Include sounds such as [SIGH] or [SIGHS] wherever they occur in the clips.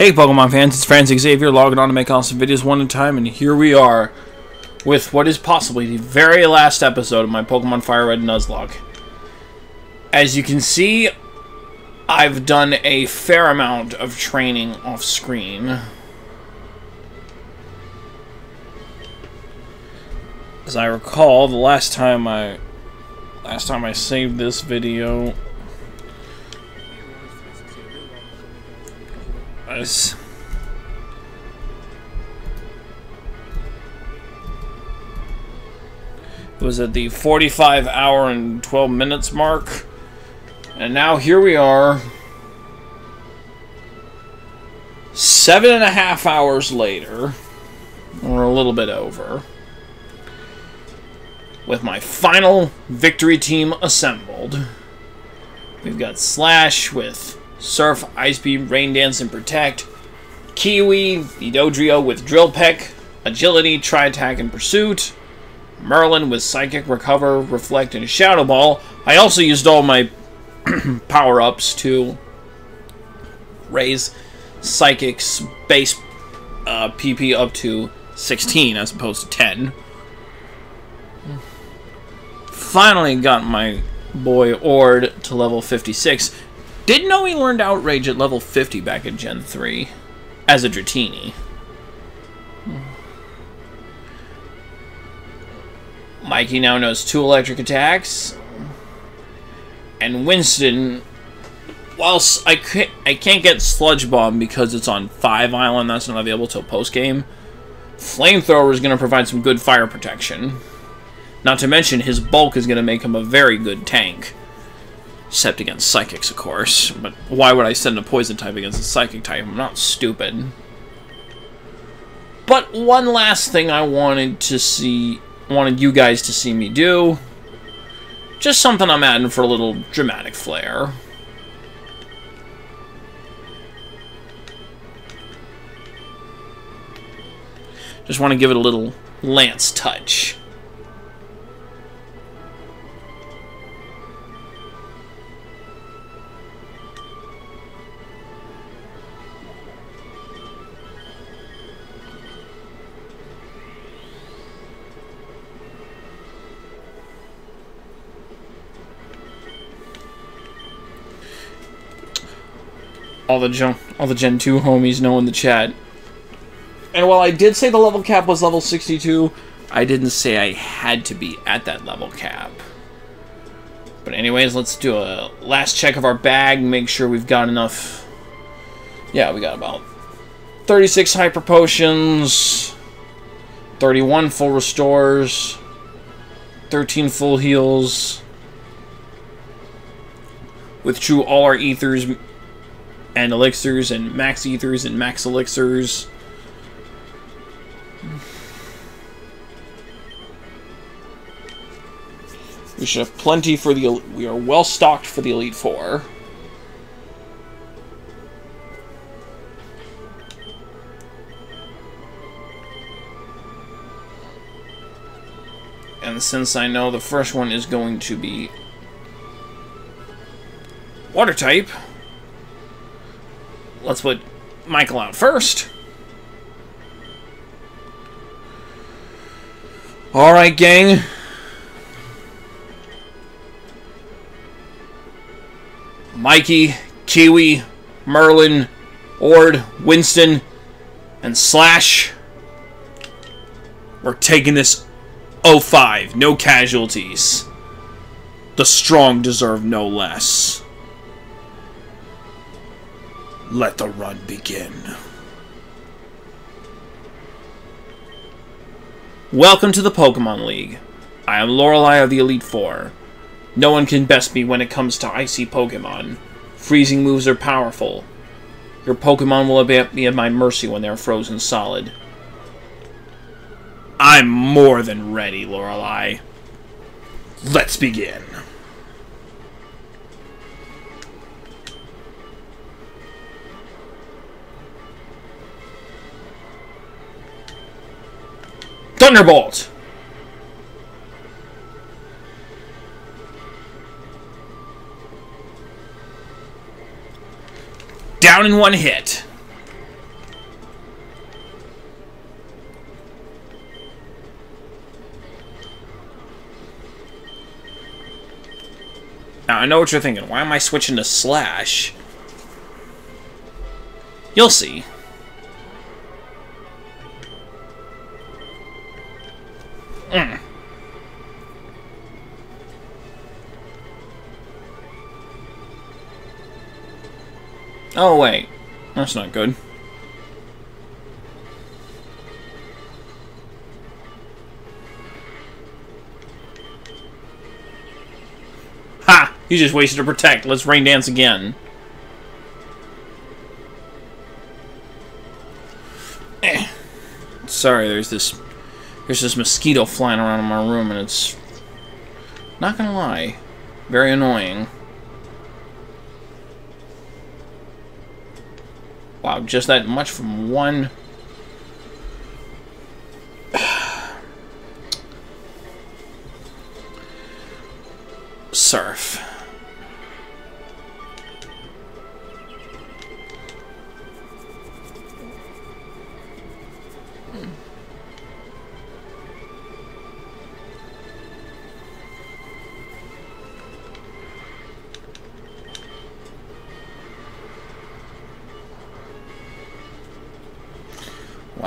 Hey Pokemon fans, it's Francis Xavyer logging on to make awesome videos one at a time, and here we are with what is possibly the very last episode of my Pokemon Fire Red Nuzlocke. As you can see, I've done a fair amount of training off screen. As I recall, the last time I last time I saved this video it was at the 45 hour and 12 minutes mark. And now here we are. Seven and a half hours later. Or a little bit over. With my final victory team assembled. We've got Slash with Surf, Ice Beam, Rain Dance, and Protect. Kiwi, the Dodrio with Drill Peck, Agility, Tri Attack, and Pursuit. Merlin with Psychic, Recover, Reflect, and Shadow Ball. I also used all my [CLEARS THROAT] power ups to raise Psychic's base uh, PP up to 16 as opposed to 10. Finally got my boy Ord to level 56. Didn't know he learned Outrage at level 50 back in Gen 3 as a Dratini. Mikey now knows two electric attacks. And Winston, whilst I can't, I can't get Sludge Bomb because it's on 5 Island, that's not available till post-game, Flamethrower is going to provide some good fire protection. Not to mention, his bulk is going to make him a very good tank. Except against psychics, of course. But why would I send a poison type against a psychic type? I'm not stupid. But one last thing I wanted to see, wanted you guys to see me do. Just something I'm adding for a little dramatic flair. Just want to give it a little Lance touch. All the Gen, all the Gen 2 homies know in the chat. And while I did say the level cap was level 62, I didn't say I had to be at that level cap. But anyways, let's do a last check of our bag, make sure we've got enough... Yeah, we got about 36 Hyper Potions, 31 Full Restores, 13 Full Heals, with true all our ethers and elixirs and max ethers and max elixirs. We should have plenty for the... We are well stocked for the Elite Four. And since I know the first one is going to be water type, let's put Michael out first. Alright, gang. Mikey, Kiwi, Merlin, Ord, Winston, and Slash. We're taking this 05. No casualties. The strong deserve no less. Let the run begin. Welcome to the Pokemon League. I am Lorelei of the Elite Four. No one can best me when it comes to icy Pokemon. Freezing moves are powerful. Your Pokemon will be at my mercy when they are frozen solid. I'm more than ready, Lorelei. Let's begin. Thunderbolt! Down in one hit. Now, I know what you're thinking. Why am I switching to Slash? You'll see. Mm. Oh, wait. That's not good. Ha! You just wasted a protect. Let's rain dance again. Eh. Sorry, there's this there's this mosquito flying around in my room and it's not gonna lie, very annoying. Wow, just that much from one [SIGHS] surf.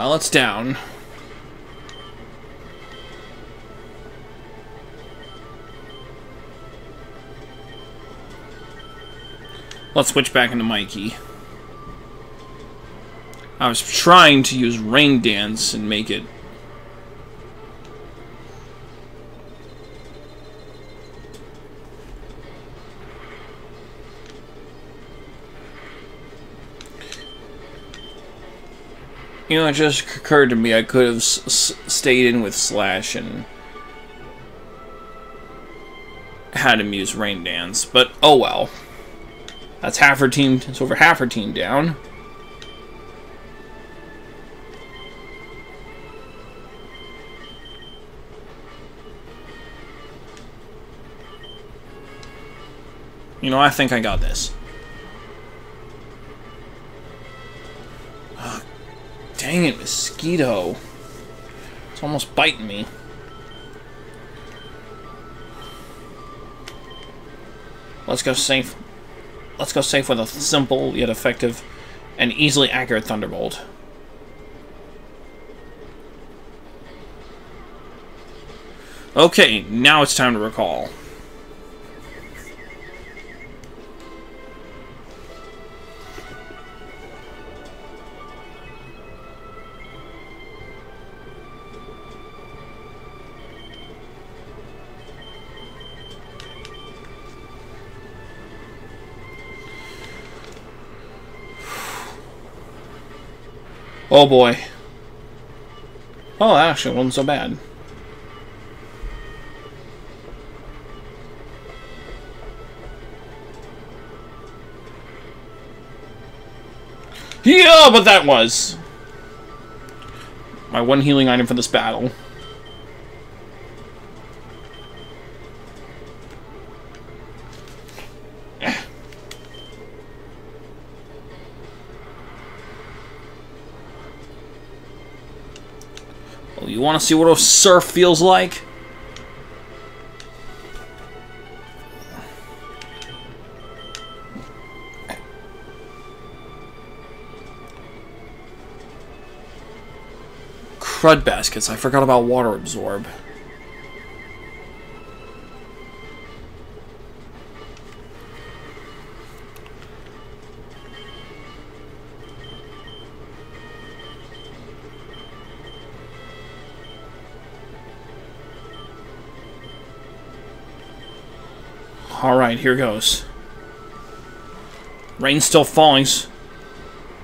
Well, it's down. Let's switch back into Mikey. I was trying to use Rain Dance and make it... You know, it just occurred to me I could have stayed in with Slash and had him use Rain Dance, but oh well. That's half her team. It's over half her team down. You know, I think I got this. Dang it, mosquito. It's almost biting me. Let's go safe. Let's go safe with a simple yet effective and easily accurate Thunderbolt. Okay, now it's time to recall. Oh boy. Oh, actually, wasn't so bad. Yeah, but that was my one healing item for this battle. You want to see what a surf feels like? Crud baskets. I forgot about water absorb. Here goes. Rain's still falling.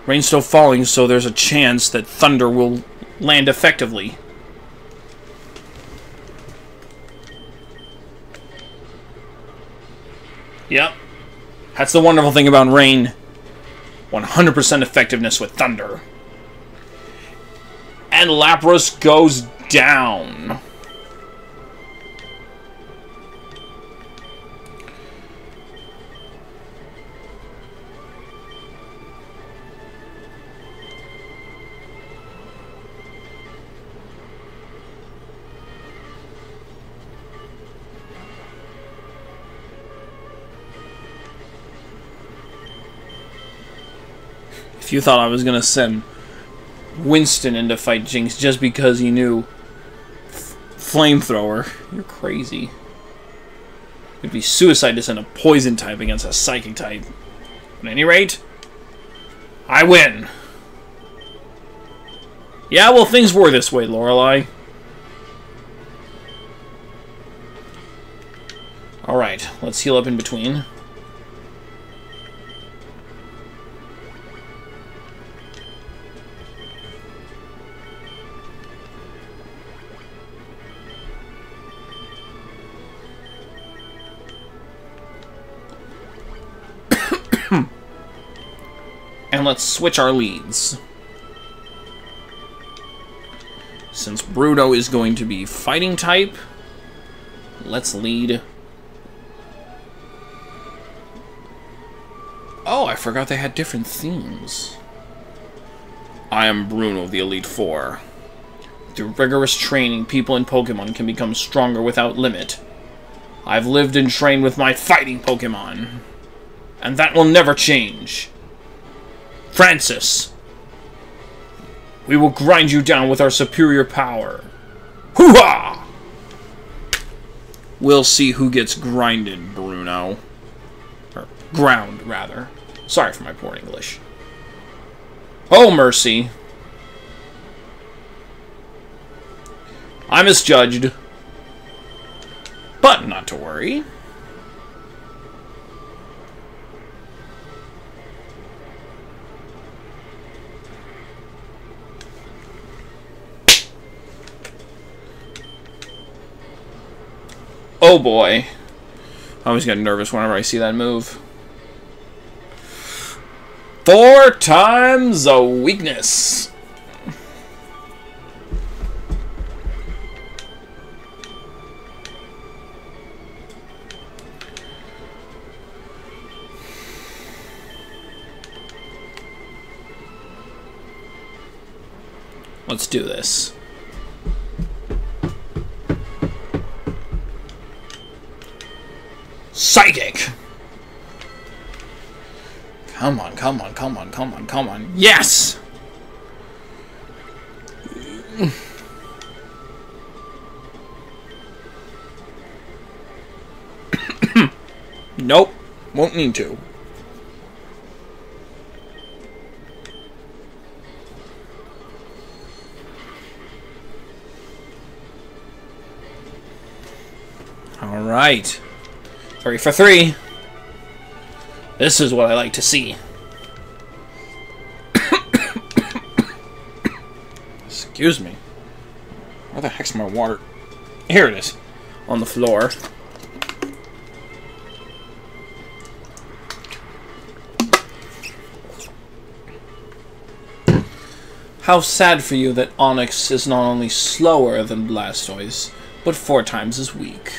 Rain's still falling, so there's a chance that thunder will land effectively. Yep. That's the wonderful thing about rain. 100% effectiveness with thunder. And Lapras goes down. You thought I was gonna send Winston in to fight Jynx just because he knew Flamethrower, you're crazy. It'd be suicide to send a poison type against a psychic type. At any rate, I win. Yeah, well, things were this way, Lorelei. Alright, let's heal up in between. Let's switch our leads. Since Bruno is going to be fighting type, let's lead Oh, I forgot they had different themes. I am Bruno, the Elite Four. Through rigorous training, people in Pokemon can become stronger without limit. I've lived and trained with my fighting Pokemon. And that will never change. Francis! We will grind you down with our superior power. Hoo-ha! We'll see who gets grinded, Bruno. Or ground, rather. Sorry for my poor English. Oh, mercy. I misjudged. But not to worry. Oh boy. I always get nervous whenever I see that move. Four times a weakness. Let's do this. Psychic! Come on, come on, come on, come on, come on. Yes! [COUGHS] nope. Won't need to. Alright. Three for three. This is what I like to see. Excuse me. Where the heck's my water? Here it is. On the floor. How sad for you that Onix is not only slower than Blastoise, but four times as weak.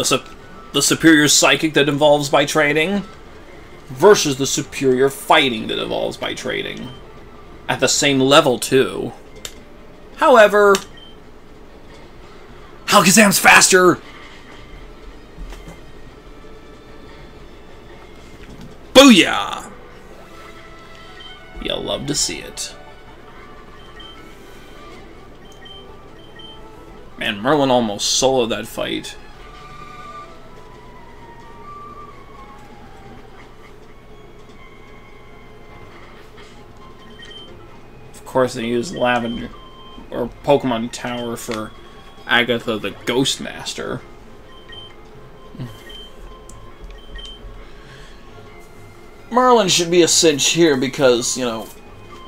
The, su the superior psychic that evolves by trading versus the superior fighting that evolves by trading. At the same level, too. However, Alakazam's faster! Booyah! You'll love to see it. Man, Merlin almost soloed that fight. Course, they use Lavender or Pokemon Tower for Agatha the Ghost Master. Marlin should be a cinch here because, you know,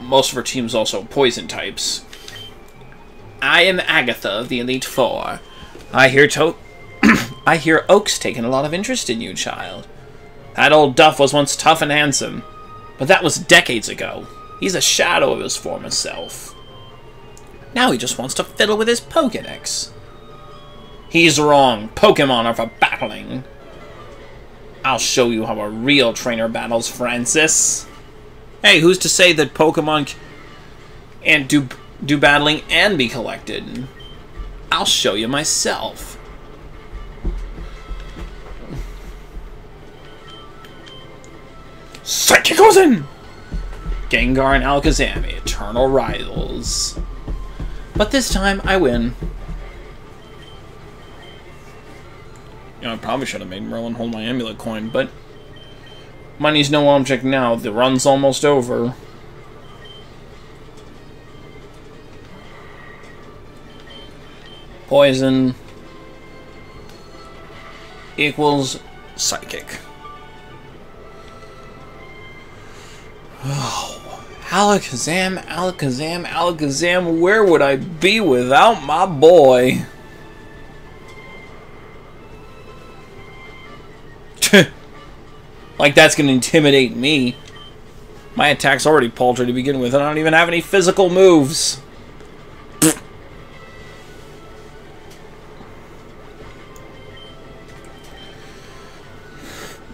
most of her team's also poison types. I am Agatha, of the Elite Four. I hear to [COUGHS] I hear Oak's taken a lot of interest in you, child. That old Duff was once tough and handsome, but that was decades ago. He's a shadow of his former self. Now he just wants to fiddle with his Pokedex. He's wrong. Pokemon are for battling. I'll show you how a real trainer battles, Francis. Hey, who's to say that Pokemon can't do, do battling and be collected? I'll show you myself. Psychic goes in! Gengar and Alakazam, eternal rivals. But this time, I win. You know, I probably should have made Merlin hold my amulet coin, but... Money's no object now. The run's almost over. Poison equals psychic. [SIGHS] Oh, Alakazam, Alakazam, Alakazam, where would I be without my boy? [LAUGHS] like that's gonna intimidate me. My attack's already paltry to begin with, and I don't even have any physical moves.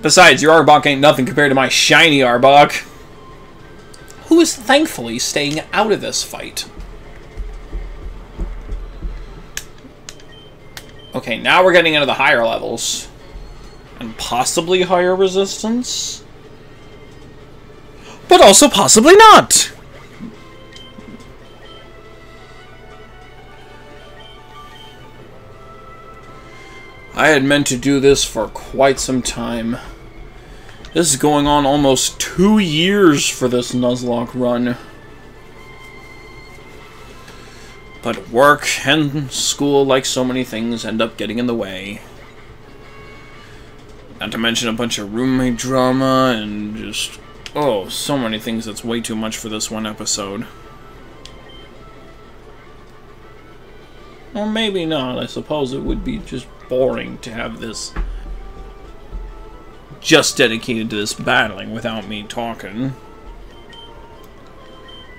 Besides, your Arbok ain't nothing compared to my shiny Arbok. Who is thankfully staying out of this fight. Okay, now we're getting into the higher levels. And possibly higher resistance? But also possibly not! I had meant to do this for quite some time. This is going on almost two years for this Nuzlocke run. But work and school, like so many things, end up getting in the way. Not to mention a bunch of roommate drama and just... Oh, so many things that's way too much for this one episode. Or maybe not, I suppose it would be just boring to have this just dedicated to this battling without me talking.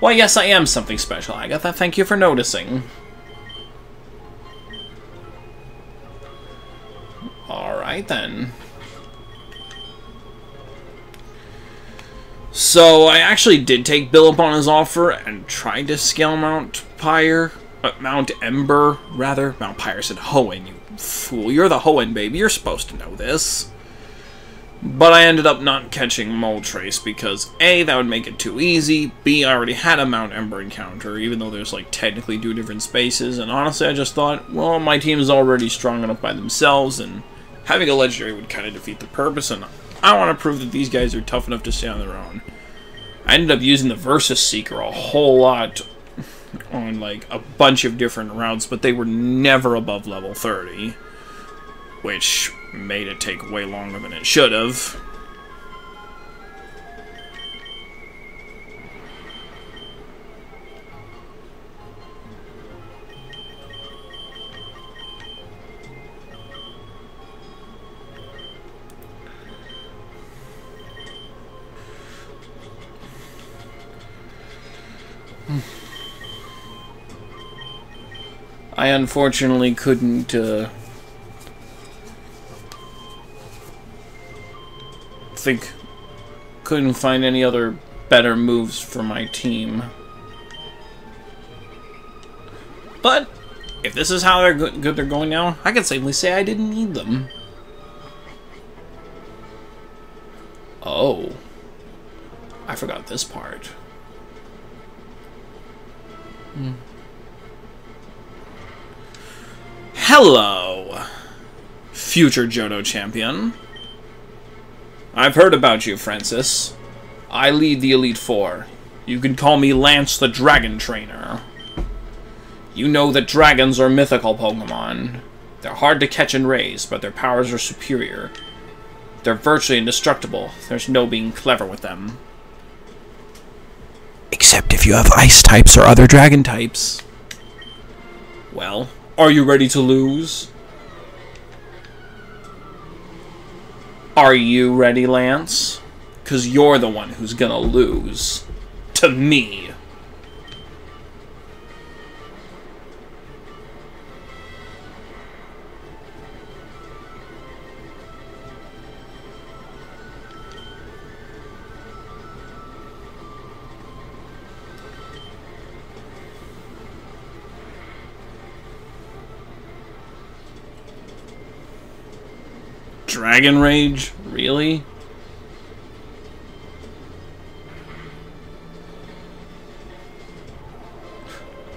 Well, yes, I am something special, Agatha. Thank you for noticing. Alright, then. So, I actually did take Bill up on his offer and tried to scale Mount Pyre. Uh, Mount Ember, rather. Mount Pyre said Hoenn, you fool. You're the Hoenn, baby. You're supposed to know this. But I ended up not catching Moltres because A, that would make it too easy, B, I already had a Mount Ember encounter, even though there's like technically two different spaces, and honestly I just thought, well, my team is already strong enough by themselves, and having a legendary would kind of defeat the purpose, and I want to prove that these guys are tough enough to stay on their own. I ended up using the Versus Seeker a whole lot on like a bunch of different routes, but they were never above level 30, which made it take way longer than it should have. I unfortunately couldn't uh, think couldn't find any other better moves for my team. But if this is how they're good, they're going now, I can safely say I didn't need them. Oh. I forgot this part. Hmm. Hello, future Johto champion. I've heard about you, Francis. I lead the Elite Four. You can call me Lance the Dragon Trainer. You know that dragons are mythical Pokemon. They're hard to catch and raise, but their powers are superior. They're virtually indestructible. There's no being clever with them. Except if you have ice types or other dragon types. Well, are you ready to lose? Are you ready, Lance? Because you're the one who's gonna lose. To me. Dragon Rage? Really?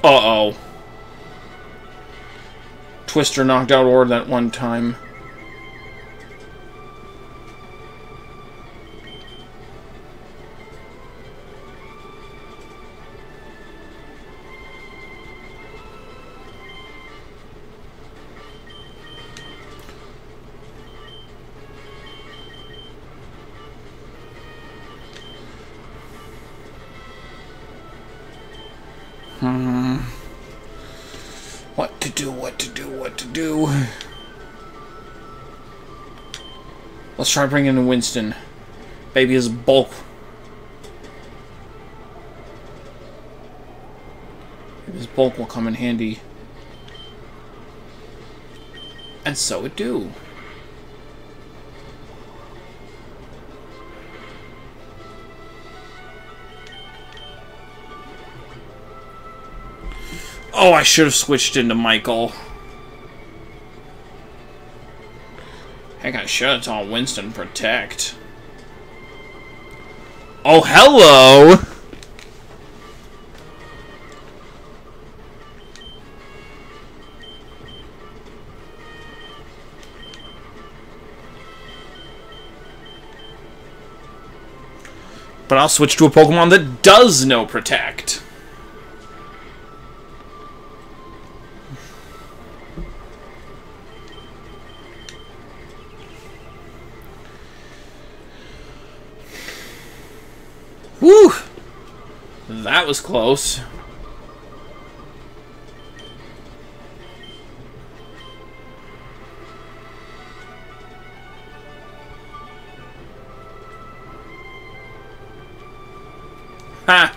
Uh-oh. Twister knocked out Ord that one time. Try bringing in Winston. Baby is bulk. His bulk will come in handy. And so it do. Oh, I should have switched into Michael. Should have told Winston protect. Oh, hello! But I'll switch to a Pokemon that does no protect. Woo! That was close. Ha!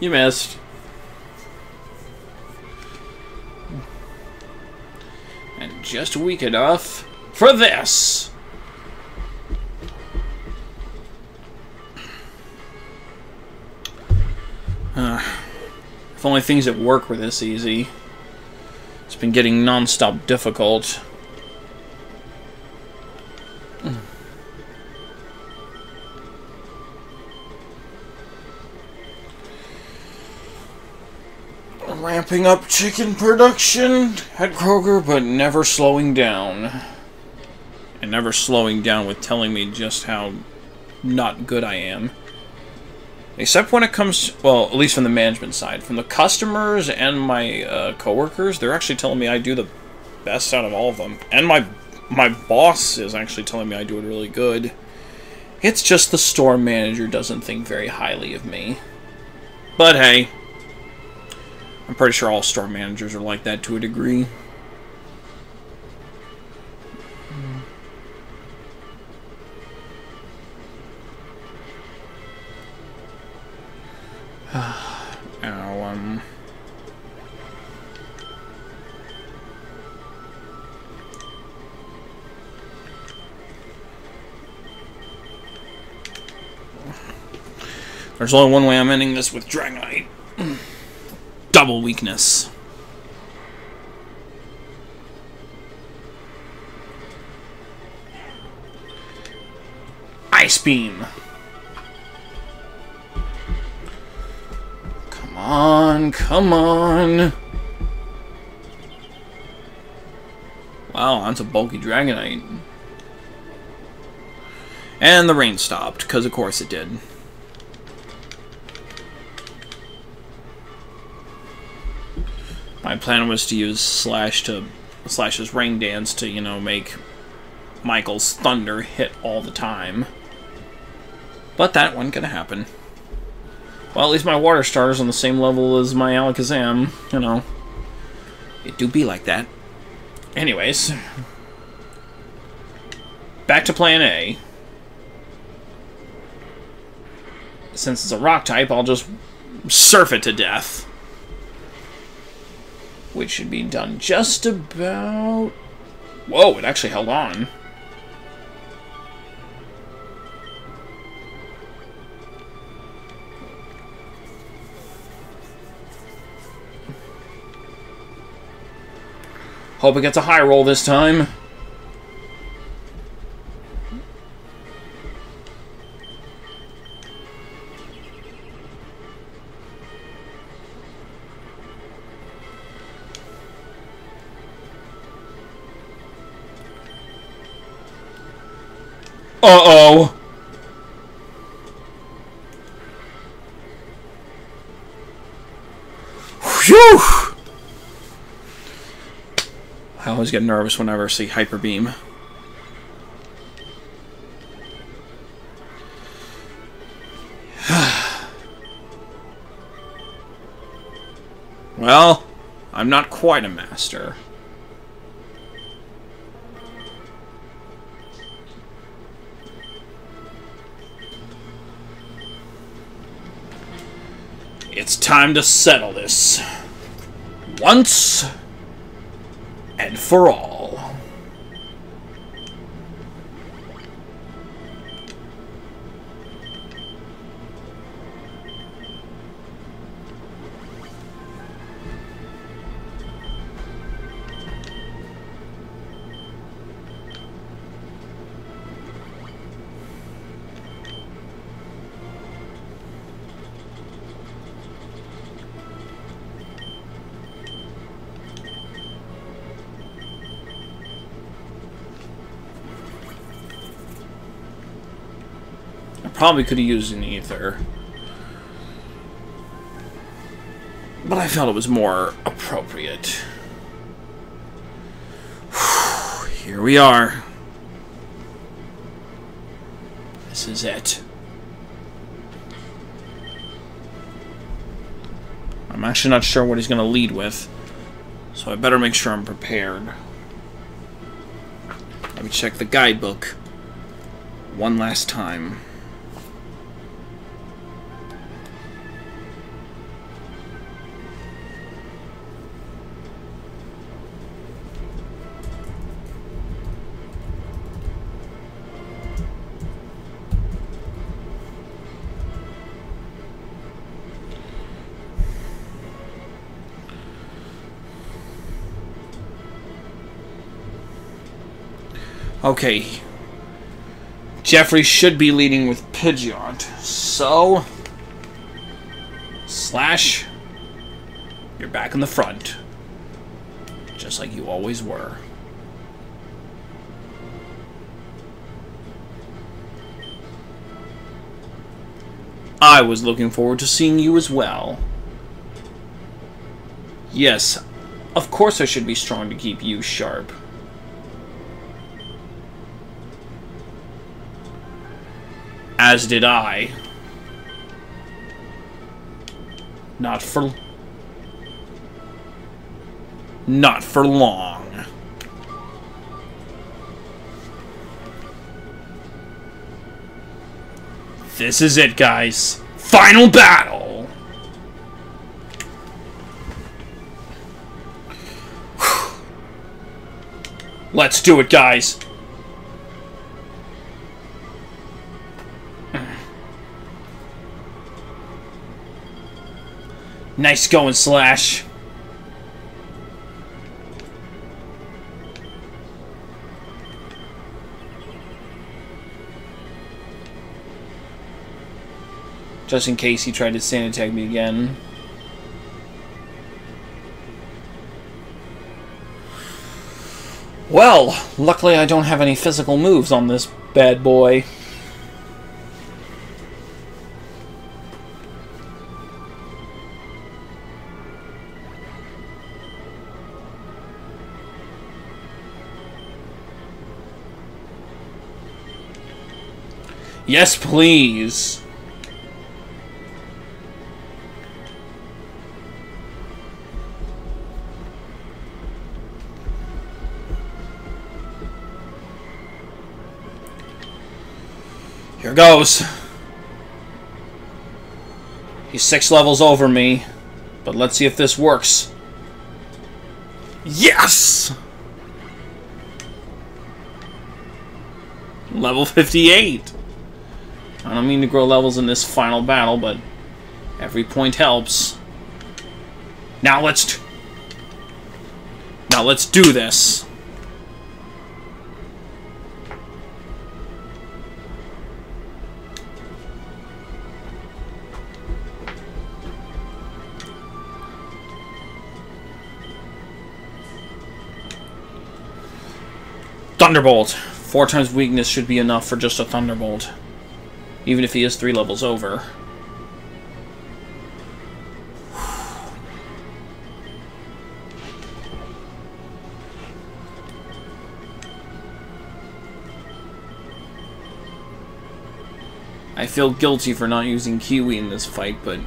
You missed. And just weak enough for this. Only things at work were this easy. It's been getting non-stop difficult. Ramping up chicken production at Kroger, but never slowing down. And never slowing down with telling me just how not good I am. Except when it comes, well, at least from the management side. From the customers and my uh, coworkers, they're actually telling me I do the best out of all of them. And my my boss is actually telling me I do it really good. It's just the store manager doesn't think very highly of me. But hey, I'm pretty sure all store managers are like that to a degree. There's only one way I'm ending this with Dragonite. Double weakness. Ice Beam. Come on, come on. Wow, that's a bulky Dragonite. And the rain stopped, because of course it did. My plan was to use Slash to Slash's Rain Dance to, you know, make Michael's Thunder hit all the time. But that wasn't gonna happen. Well, at least my water starter's on the same level as my Alakazam, you know. It do be like that. Anyways. Back to plan A. Since it's a rock type, I'll just surf it to death. Which should be done just about... Whoa, it actually held on. Hope it gets a high roll this time. Always get nervous whenever I see Hyper Beam. [SIGHS] well, I'm not quite a master. It's time to settle this. Once and for all. Probably could have used an ether. But I felt it was more appropriate. [SIGHS] Here we are. This is it. I'm actually not sure what he's going to lead with, so I better make sure I'm prepared. Let me check the guidebook one last time. Okay. Jeffrey should be leading with Pidgeot. So... Slash... You're back in the front. Just like you always were. I was looking forward to seeing you as well. Yes, of course I should be strong to keep you sharp. As did I. Not for... Not for long. This is it, guys. Final battle! Let's do it, guys. Nice going, Slash. Just in case he tried to sand attack me again. Well, luckily I don't have any physical moves on this bad boy. Yes, please. Here goes. He's six levels over me, but let's see if this works. Yes! Level 58. I don't mean to grow levels in this final battle, but every point helps. Now let's... Now let's do this. Thunderbolt. Four times weakness should be enough for just a Thunderbolt. Even if he is three levels over. I feel guilty for not using Kiwi in this fight, but...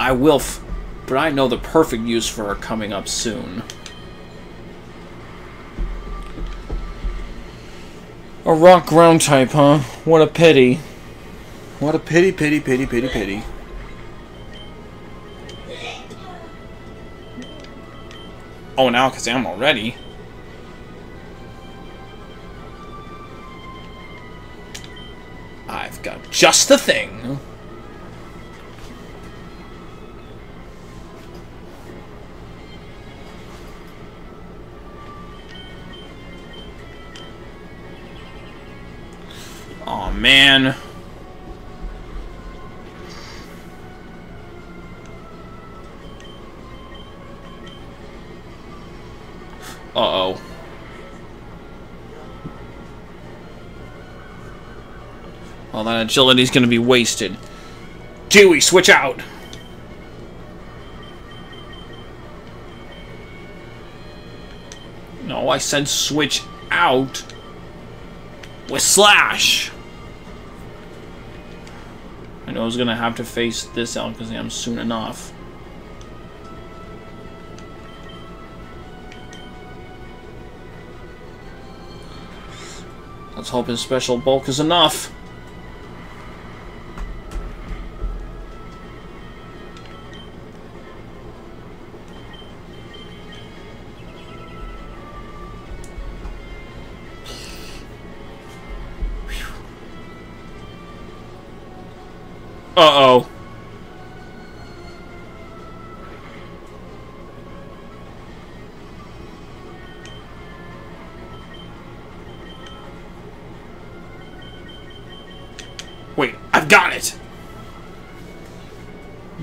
I will, but I know the perfect use for her coming up soon. A rock ground type, huh? What a pity. What a pity, pity, pity, pity, pity. Oh, now because I'm already. I've got just the thing. Man. Uh-oh. Well, that agility's gonna be wasted. Dewey, switch out! No, I said switch out with Slash! I know I was gonna have to face this Alakazam soon enough. Let's hope his special bulk is enough.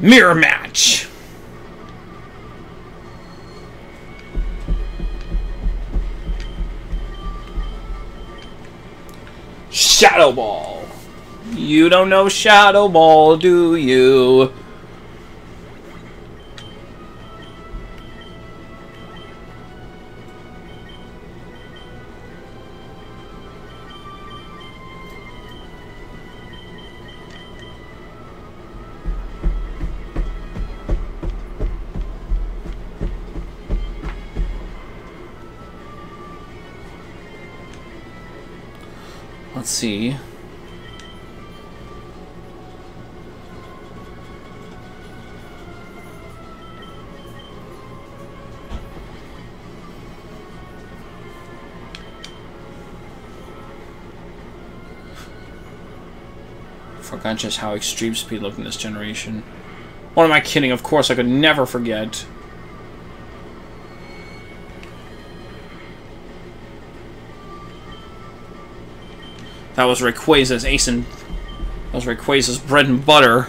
Mirror match! Shadow Ball! You don't know Shadow Ball, do you? Let's see. Forgot just how extreme speed looked in this generation. What am I kidding? Of course, I could never forget. That was Rayquaza's ace and... That was Rayquaza's bread and butter.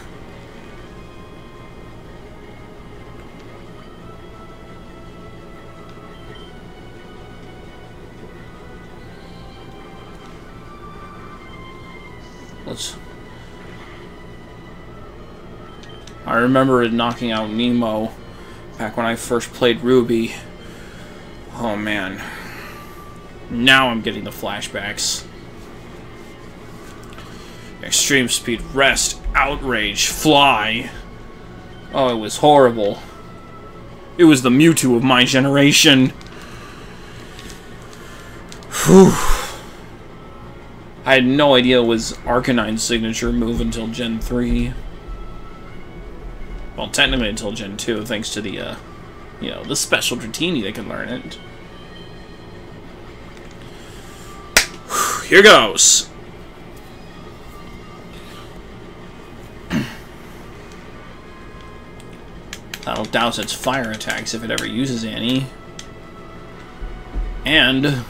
Let's... I remember it knocking out Nemo back when I first played Ruby. Oh man. Now I'm getting the flashbacks. Extreme speed, rest, outrage, fly. Oh, it was horrible. It was the Mewtwo of my generation. Whew. I had no idea it was Arcanine's signature move until Gen 3. Well, technically until Gen 2, thanks to the, uh, you know, the special Dratini that can learn it. Here goes. That'll douse its fire attacks if it ever uses any. And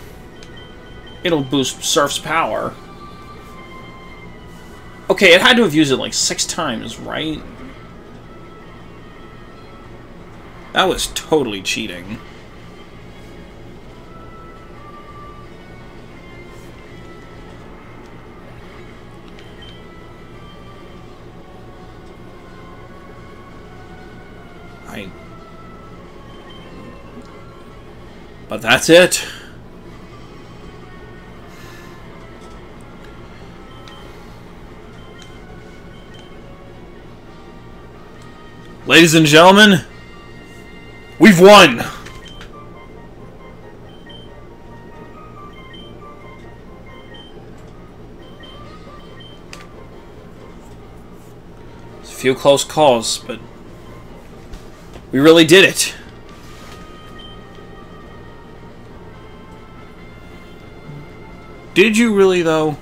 it'll boost Surf's power. Okay, it had to have used it like six times, right? That was totally cheating. But that's it. Ladies and gentlemen, we've won! It's a few close calls, but we really did it. Did you really, though?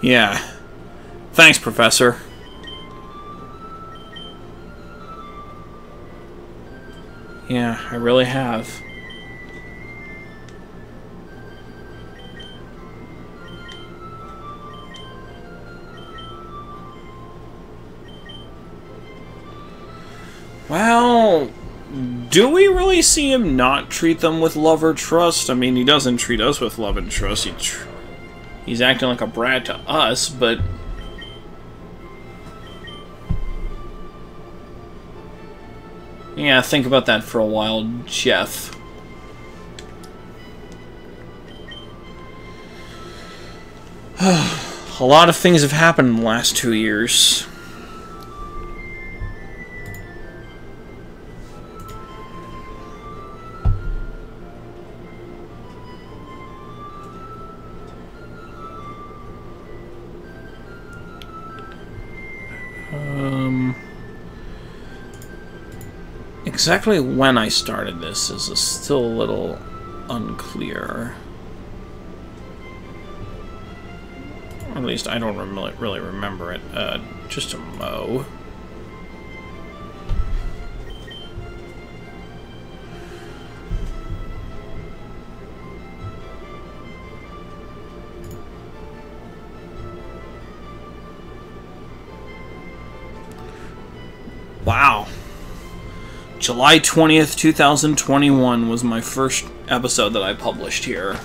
Yeah. Thanks, Professor. Yeah, I really have. Well, do we really see him not treat them with love or trust? I mean, he doesn't treat us with love and trust. He tr he's acting like a brat to us, but... Yeah, think about that for a while, Jeff. [SIGHS] a lot of things have happened in the last two years. Exactly when I started this is still a little unclear. Or at least I don't really remember it. Uh, just a mo. Wow. July 20th, 2021 was my first episode that I published here.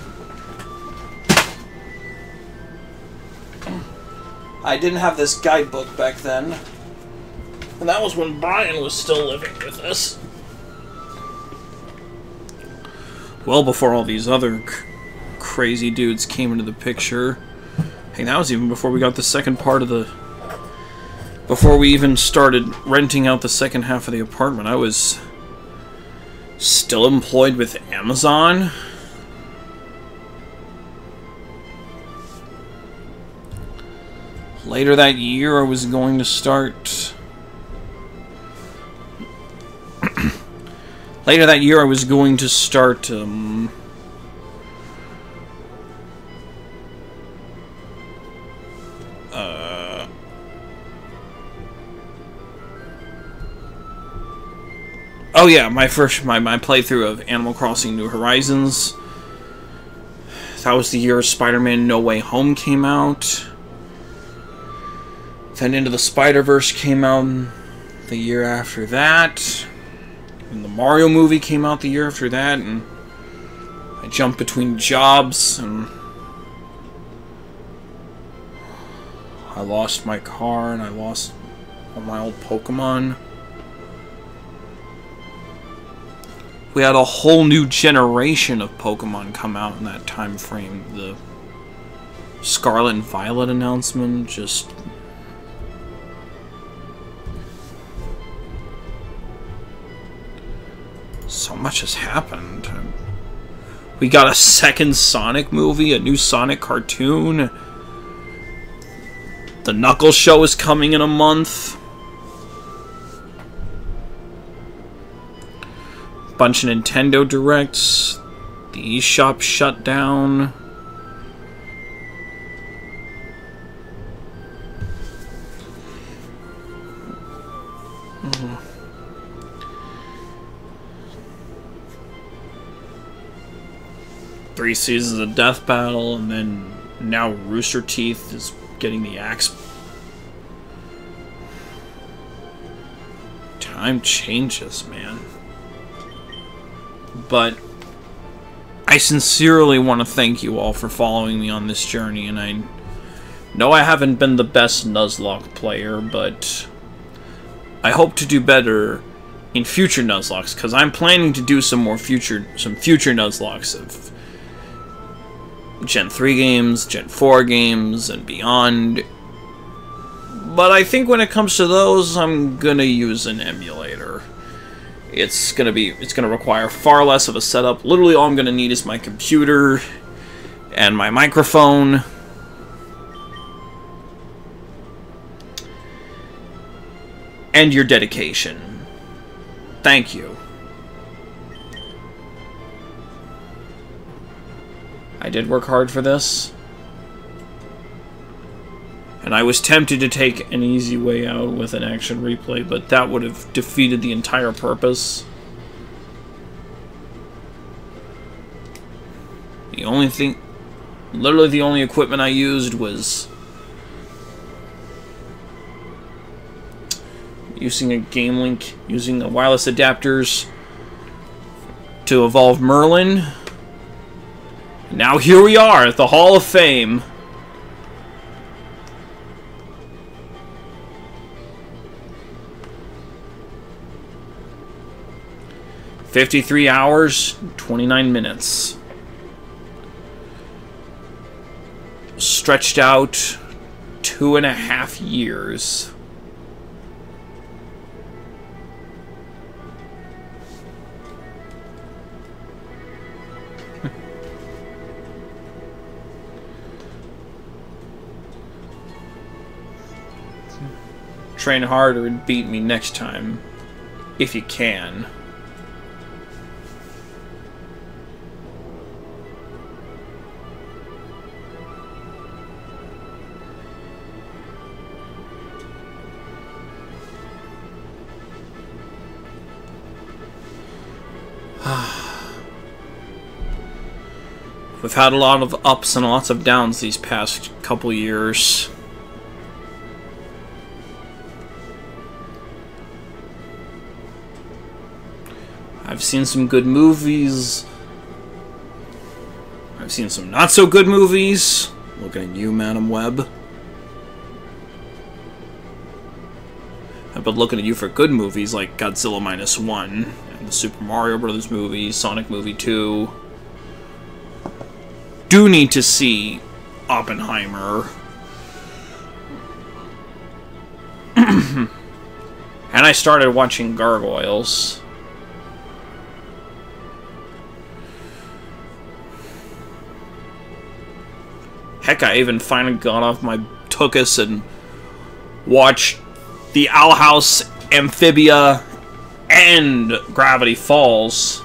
I didn't have this guidebook back then. And that was when Brian was still living with us. Well before all these other crazy dudes came into the picture. Hey, that was even before we got the second part of the before we even started renting out the second half of the apartment, I was still employed with Amazon. Later that year, I was going to start... [CLEARS THROAT] Later that year, I was going to start... Um, Oh yeah, my first my, my playthrough of Animal Crossing New Horizons. That was the year Spider-Man No Way Home came out. Then Into the Spider-Verse came out the year after that. And the Mario movie came out the year after that, and I jumped between jobs and I lost my car and I lost all my old Pokemon. We had a whole new generation of Pokemon come out in that time frame. The Scarlet and Violet announcement just so much has happened. We got a second Sonic movie, a new Sonic cartoon. The Knuckles show is coming in a month. Bunch of Nintendo Directs. The eShop shut down. Mm-hmm. three seasons of Death Battle, and then now Rooster Teeth is getting the axe. Time changes, man. But I sincerely want to thank you all for following me on this journey, and I know I haven't been the best Nuzlocke player, but I hope to do better in future Nuzlockes, because I'm planning to do some more future some future Nuzlockes of Gen 3 games, Gen 4 games, and beyond. But I think when it comes to those, I'm gonna use an emulator. It's gonna be it's gonna require far less of a setup. Literally all I'm gonna need is my computer and my microphone. And your dedication. Thank you. I did work hard for this. And I was tempted to take an easy way out with an action replay, but that would have defeated the entire purpose. The only thing... Literally the only equipment I used was... Using a game link, using the wireless adapters to evolve Merlin. Now here we are at the Hall of Fame. Fifty-three hours, twenty-nine minutes. Stretched out two and a half years. [LAUGHS] train harder and beat me next time. If you can. We've had a lot of ups and lots of downs these past couple years. I've seen some good movies. I've seen some not so good movies. Looking at you, Madame Web. I've been looking at you for good movies like Godzilla Minus One, and the Super Mario Brothers movie, Sonic Movie 2. Do need to see Oppenheimer. [CLEARS THROAT] and I started watching Gargoyles. Heck, I even finally got off my tuchus and watched the Owl House Amphibia and Gravity Falls.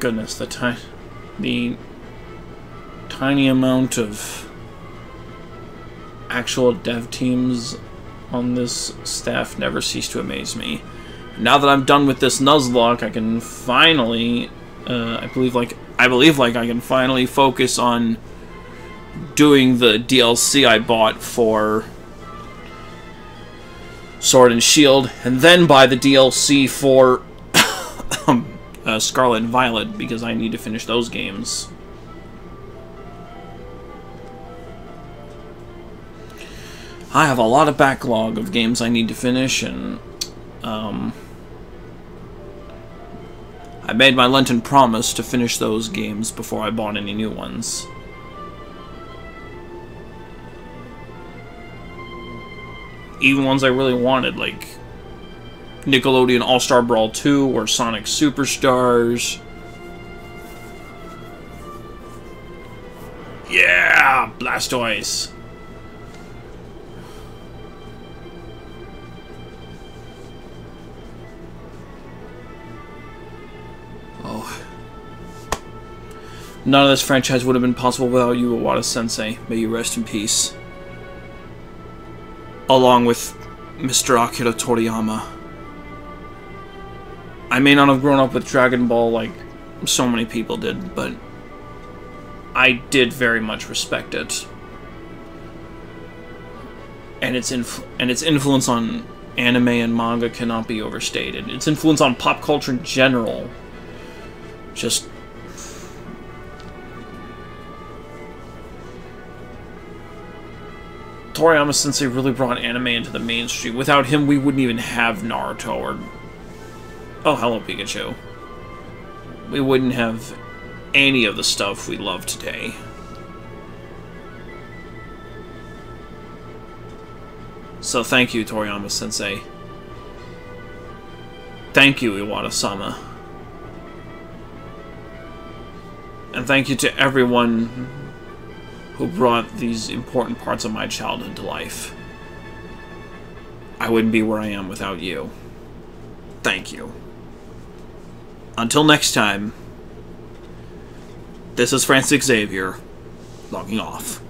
Goodness, the tiny, the tiny amount of actual dev teams on this staff never cease to amaze me. Now that I'm done with this Nuzlocke, I can finally, uh, I believe like, I believe like I can finally focus on doing the DLC I bought for Sword and Shield, and then buy the DLC for [COUGHS] uh, Scarlet and Violet, because I need to finish those games. I have a lot of backlog of games I need to finish, and um, I made my Lenten promise to finish those games before I bought any new ones. Even ones I really wanted, like Nickelodeon All-Star Brawl 2 or Sonic Superstars. Yeah! Blastoise! Oh. None of this franchise would have been possible without you, Iwata Sensei. May you rest in peace. along with Mr. Akira Toriyama. I may not have grown up with Dragon Ball like so many people did, but I did very much respect it. And its and its influence on anime and manga cannot be overstated. Its influence on pop culture in general just Toriyama Sensei really brought anime into the mainstream. Without him, we wouldn't even have Naruto or. Oh, hello, Pikachu. We wouldn't have any of the stuff we love today. So thank you, Toriyama Sensei. Thank you, Iwata sama. And thank you to everyone who brought these important parts of my childhood to life. I wouldn't be where I am without you. Thank you. Until next time, this is Francis Xavyer, logging off.